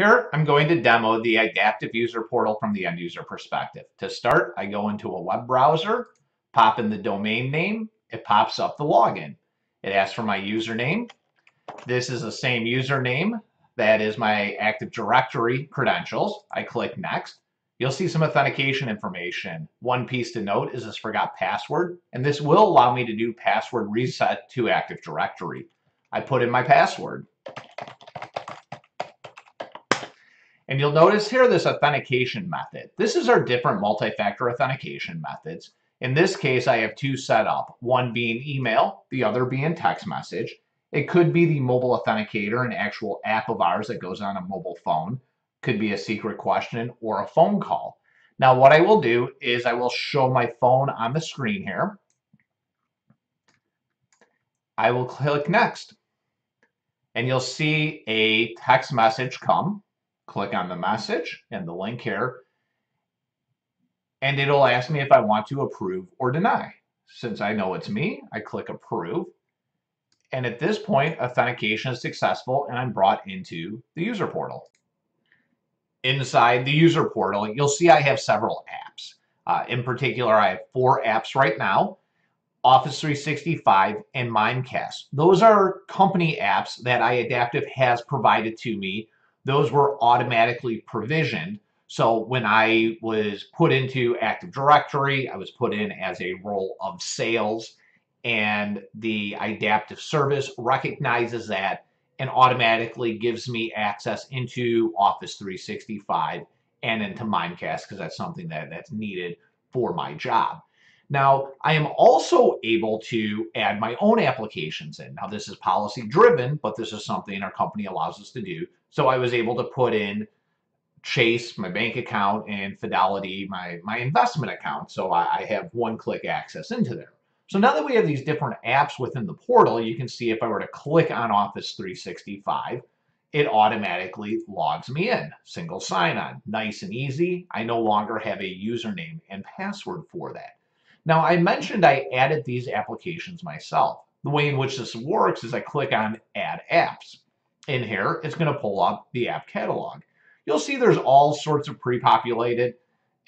Here, I'm going to demo the Idaptive User Portal from the end user perspective. To start, I go into a web browser, pop in the domain name, it pops up the login. It asks for my username. This is the same username that is my Active Directory credentials. I click Next. You'll see some authentication information. One piece to note is this forgot password, and this will allow me to do password reset to Active Directory. I put in my password. And you'll notice here this authentication method. This is our different multi-factor authentication methods. In this case, I have two set up, one being email, the other being text message. It could be the mobile authenticator, an actual app of ours that goes on a mobile phone. Could be a secret question or a phone call. Now what I will do is I will show my phone on the screen here. I will click next and you'll see a text message come click on the message and the link here, and it'll ask me if I want to approve or deny. Since I know it's me, I click approve. And at this point, authentication is successful and I'm brought into the user portal. Inside the user portal, you'll see I have several apps. Uh, in particular, I have four apps right now, Office 365 and Mimecast. Those are company apps that Idaptive has provided to me those were automatically provisioned. So when I was put into Active Directory, I was put in as a role of sales and the Idaptive service recognizes that and automatically gives me access into Office 365 and into Mimecast because that's something that, that's needed for my job. Now, I am also able to add my own applications in. Now, this is policy driven, but this is something our company allows us to do. So I was able to put in Chase, my bank account, and Fidelity, my, my investment account. So I, I have one-click access into there. So now that we have these different apps within the portal, you can see if I were to click on Office 365, it automatically logs me in. Single sign-on, nice and easy. I no longer have a username and password for that. Now, I mentioned I added these applications myself. The way in which this works is I click on Add Apps. In here, it's going to pull up the app catalog. You'll see there's all sorts of pre-populated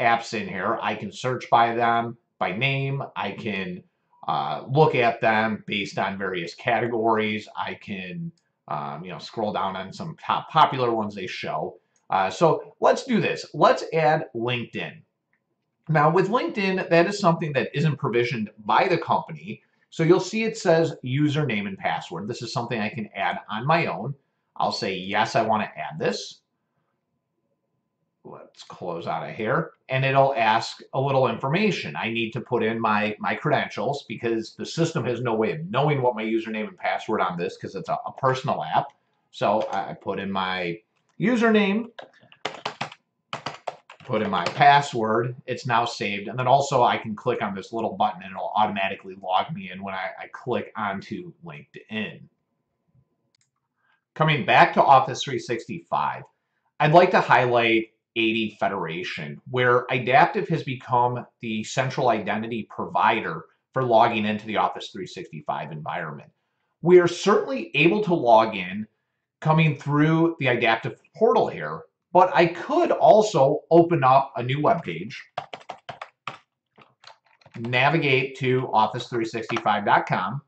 apps in here. I can search by them, by name. I can uh, look at them based on various categories. I can um, you know, scroll down on some top popular ones they show. Uh, so let's do this. Let's add LinkedIn. Now with LinkedIn, that is something that isn't provisioned by the company. So you'll see it says username and password. This is something I can add on my own. I'll say, yes, I want to add this. Let's close out of here. And it'll ask a little information. I need to put in my, my credentials because the system has no way of knowing what my username and password on this because it's a, a personal app. So I put in my username put in my password, it's now saved. And then also I can click on this little button and it'll automatically log me in when I, I click onto LinkedIn. Coming back to Office 365, I'd like to highlight AD Federation, where Idaptive has become the central identity provider for logging into the Office 365 environment. We are certainly able to log in coming through the Idaptive portal here, but I could also open up a new web page, navigate to office365.com,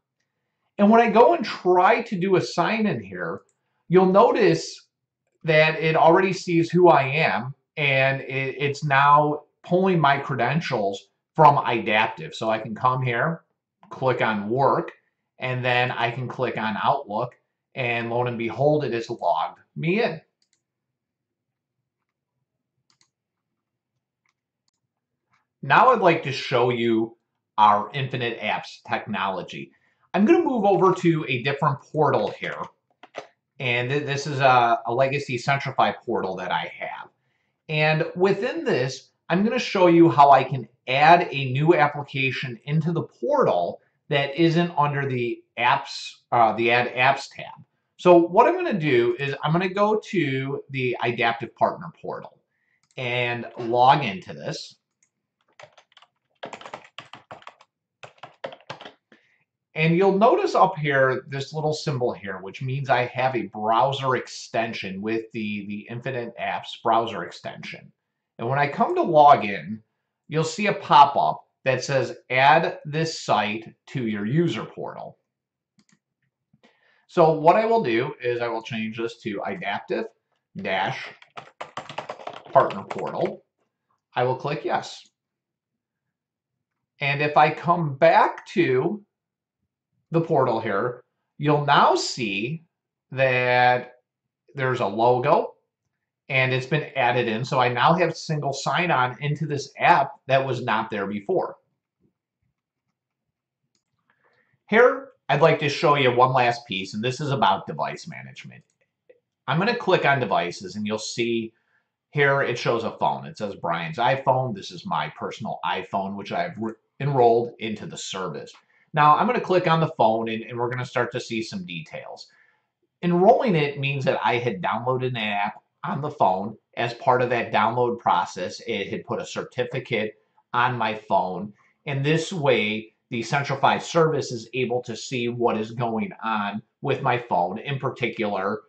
and when I go and try to do a sign in here, you'll notice that it already sees who I am and it, it's now pulling my credentials from Idaptive. So I can come here, click on work, and then I can click on Outlook, and lo and behold, it has logged me in. Now I'd like to show you our Infinite Apps technology. I'm going to move over to a different portal here. And this is a, a Legacy Centrify portal that I have. And within this, I'm going to show you how I can add a new application into the portal that isn't under the apps, uh, the Add Apps tab. So what I'm going to do is I'm going to go to the Idaptive Partner portal and log into this. And you'll notice up here this little symbol here, which means I have a browser extension with the, the Infinite Apps browser extension. And when I come to log in, you'll see a pop-up that says add this site to your user portal. So what I will do is I will change this to Idaptive dash partner portal. I will click yes. And if I come back to the portal here, you'll now see that there's a logo and it's been added in. So I now have single sign-on into this app that was not there before. Here, I'd like to show you one last piece, and this is about device management. I'm going to click on devices, and you'll see here it shows a phone. It says Brian's iPhone. This is my personal iPhone, which I've enrolled into the service. Now I'm going to click on the phone and, and we're going to start to see some details. Enrolling it means that I had downloaded an app on the phone. As part of that download process, it had put a certificate on my phone. And this way, the Centrify service is able to see what is going on with my phone. In particular,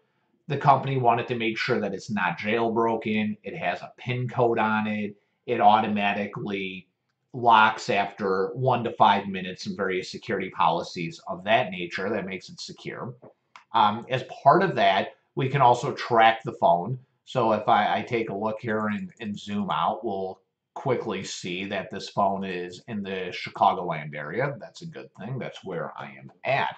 the company wanted to make sure that it's not jailbroken. It has a PIN code on it. It automatically locks after one to five minutes and various security policies of that nature that makes it secure. Um, as part of that, we can also track the phone. So if I, I take a look here and, and, zoom out, we'll quickly see that this phone is in the Chicagoland area. That's a good thing. That's where I am at.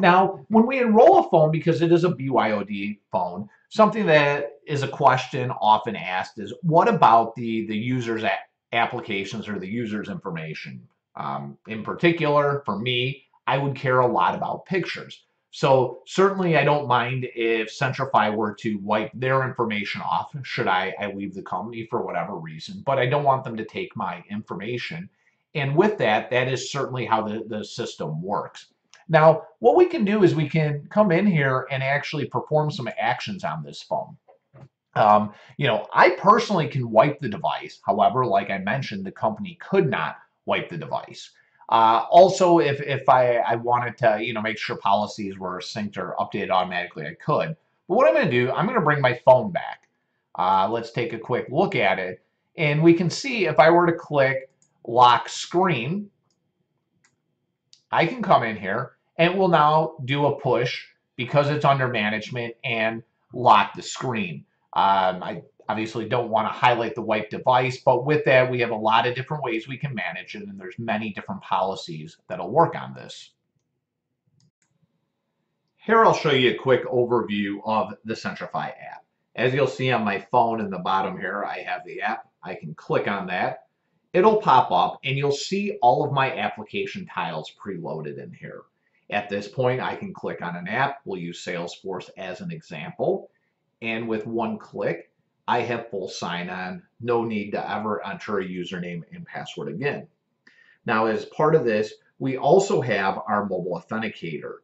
Now, when we enroll a phone, because it is a BYOD phone, something that is a question often asked is, what about the, the user's applications or the user's information. Um, in particular, for me, I would care a lot about pictures. So certainly I don't mind if Centrify were to wipe their information off should I, I leave the company for whatever reason, but I don't want them to take my information. And with that, that is certainly how the, the system works. Now, what we can do is we can come in here and actually perform some actions on this phone. Um, you know, I personally can wipe the device. However, like I mentioned, the company could not wipe the device. Uh, also, if, if I, I wanted to, you know, make sure policies were synced or updated automatically, I could. But what I'm going to do, I'm going to bring my phone back. Uh, let's take a quick look at it. And we can see if I were to click lock screen, I can come in here and it will now do a push because it's under management and lock the screen. Um, I obviously don't want to highlight the wipe device, but with that, we have a lot of different ways we can manage it, and there's many different policies that'll work on this. Here I'll show you a quick overview of the Centrify app. As you'll see on my phone in the bottom here, I have the app. I can click on that. It'll pop up and you'll see all of my application tiles preloaded in here. At this point, I can click on an app. We'll use Salesforce as an example and with one click, I have full sign-on, no need to ever enter a username and password again. Now, as part of this, we also have our mobile authenticator.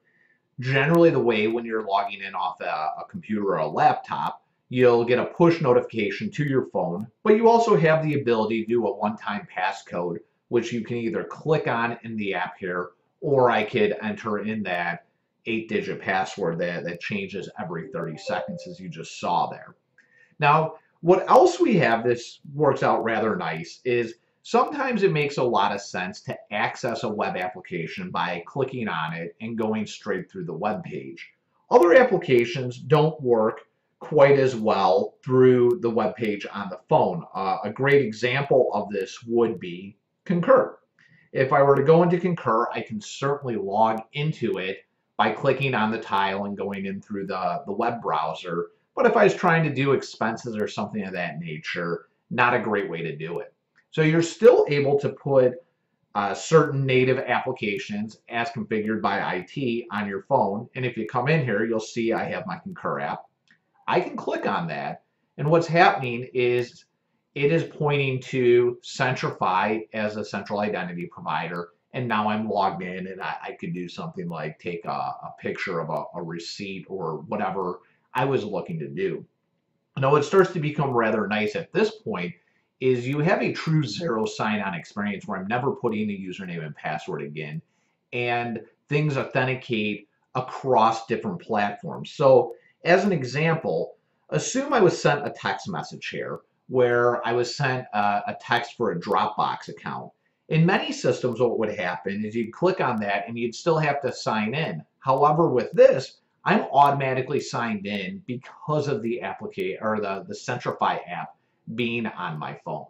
Generally, the way when you're logging in off a, a computer or a laptop, you'll get a push notification to your phone, but you also have the ability to do a one-time passcode, which you can either click on in the app here, or I could enter in that eight digit password that, that changes every 30 seconds as you just saw there. Now, what else we have this works out rather nice is sometimes it makes a lot of sense to access a web application by clicking on it and going straight through the web page. Other applications don't work quite as well through the web page on the phone. Uh, a great example of this would be Concur. If I were to go into Concur, I can certainly log into it by clicking on the tile and going in through the, the web browser. But if I was trying to do expenses or something of that nature, not a great way to do it. So you're still able to put uh, certain native applications as configured by IT on your phone. And if you come in here, you'll see I have my Concur app. I can click on that. And what's happening is it is pointing to Centrify as a central identity provider and now I'm logged in and I, I could do something like take a, a picture of a, a, receipt or whatever I was looking to do. Now what starts to become rather nice at this point is you have a true zero sign-on experience where I'm never putting a username and password again and things authenticate across different platforms. So as an example, assume I was sent a text message here where I was sent a, a text for a Dropbox account. In many systems, what would happen is you'd click on that and you'd still have to sign in. However, with this, I'm automatically signed in because of the application or the, the Centrify app being on my phone.